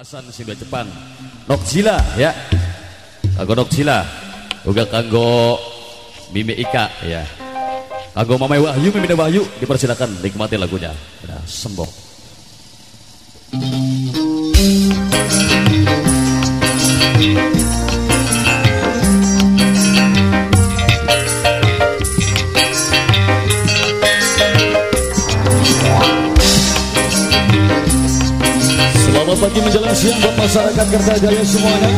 Hasan Sinda Jepang Nok Jila ya. Kanggo Nok Jila Uga kanggo Mimi Ika ya. Kanggo Mamai Wahyu Mimi Wahyu Dipersilakan nikmati lagunya. Nah, Sembok Selamat pagi menjelang siang buat masyarakat Kertajaya semuanya.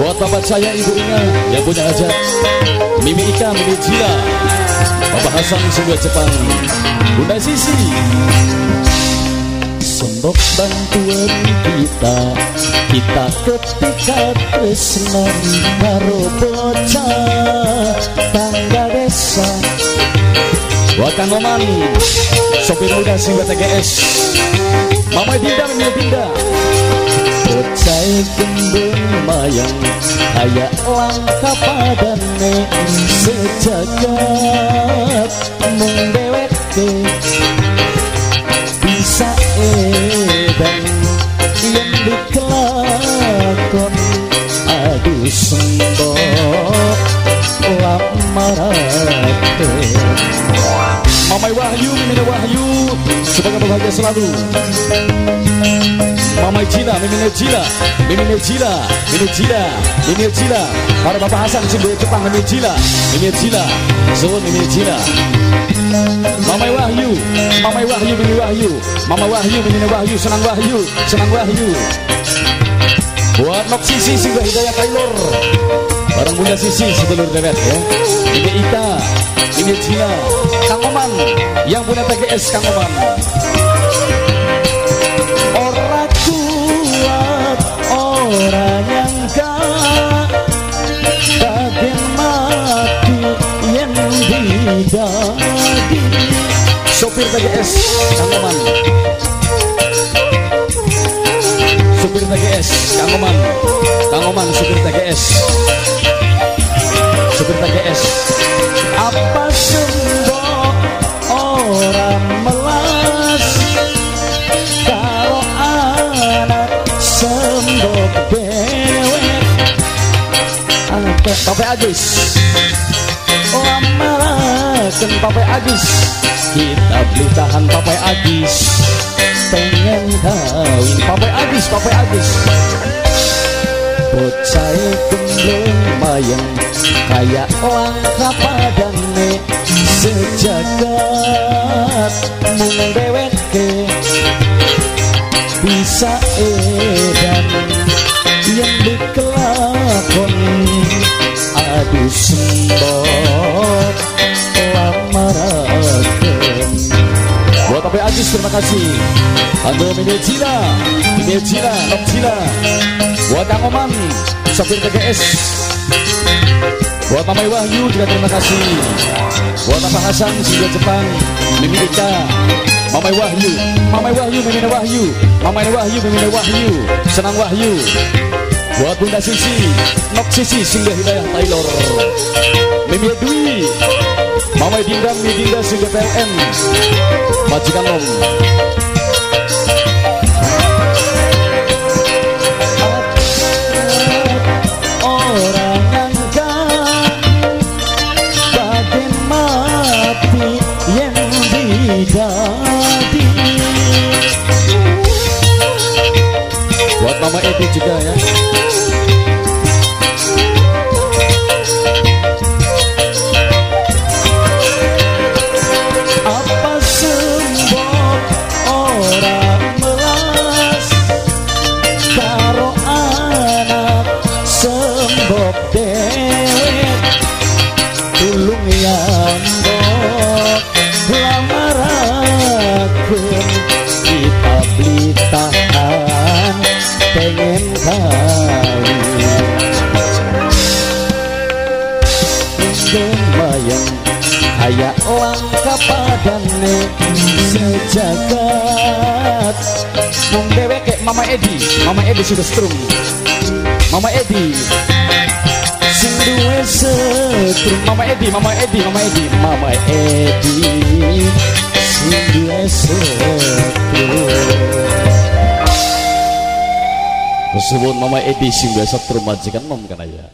Buat bapak saya ibunya yang punya hajat Mimi Ika, Mimi Jila Bapak Hasan sebuah Jepang. Bunda Sisi. Sembok bantuan kita Kita ketika tresnan Karo bocah. Tangga desa Buat Oman Sopir muda Simba TGS Mama Dinda Mimi Dinda. Bocah kembung mayang Kayak langka padane Sejagat Mung deweke Bisa edan Yang dikelakon. Aduh sembok Lamarake Mamai Wahyu, Mimina Wahyu. Semoga bahagia selalu. Mamai Cina, Mimina Cina Mimina Cina, Mimina Cina Mimina Cina Para Bapak Hasan Simboyo Jepang Mimina Cina Mimina Cina Zuhun Mimina Cina Mamai Wahyu Mamai Wahyu, Mimina Wahyu. Mama Wahyu, Mimina Wahyu. Senang Wahyu, Senang Wahyu. Buat Nok Sisi Singgah Hidayah Taylor Barang Bunda Sisi sedulur dewet ya. Ini Ini Cina Kang Oman. Yang punya TGS Kang Oman. Orang kuat Orang yang gak. Bagian mati Yang didadi Sopir TGS Kang Oman. Supir TGS Kang Oman. Kang Oman supir TGS Apa Pape Agis Lamarakan Pape Agis Kita beli tahan Pape Agis pengen kawin Papai Agis, Papai Agis Bocah gemblong mayang Kayak langka padane Sejagat Mung deweke. Bisa edan Agis terima kasih. Ando Mimil Cina. Mimil Cina Nok Cina. Buat Kang Oman Sopir TGS Buat Mamai Wahyu juga terima kasih. Buat Papa Hasan Singgah Jepang Mimi Ika Mamai Wahyu Mamai Wahyu Mimina Wahyu Mamai Wahyu Mimina Wahyu Senang Wahyu Buat Bunda Sisi Nok Sisi Singgah Hidayah Taylor. Mimi Dwi Mamai Dinda Mimi Dinda Singgah PLN Majikan Om. Orang mati yang buat mama Edi juga ya dewek tulung yambok lamarakeun kita beli tahan pengen kawin lumayan kayak langka padane sejagat. Mung dewek Mama Edi. Mama Edi sudah strum Mama Edi setrum Mama Edi Mama Edi Mama Edi Mama Edi. Duwe setrum Kesuwun Mama Edi sing biasa majikan mom kan ya